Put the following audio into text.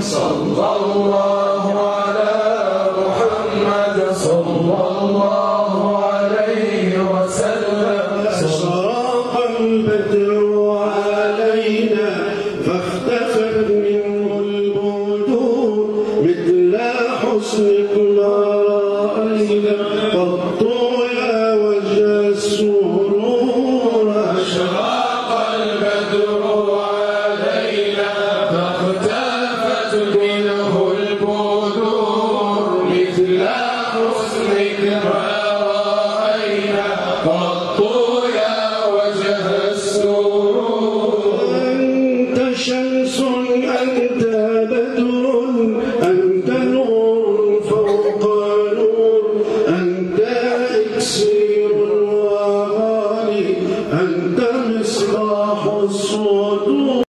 صلى الله على محمد صلى الله عليه وسلم. أشراق البدر علينا. فاختفت منه البدور مثل حسنك أنت شمس أنت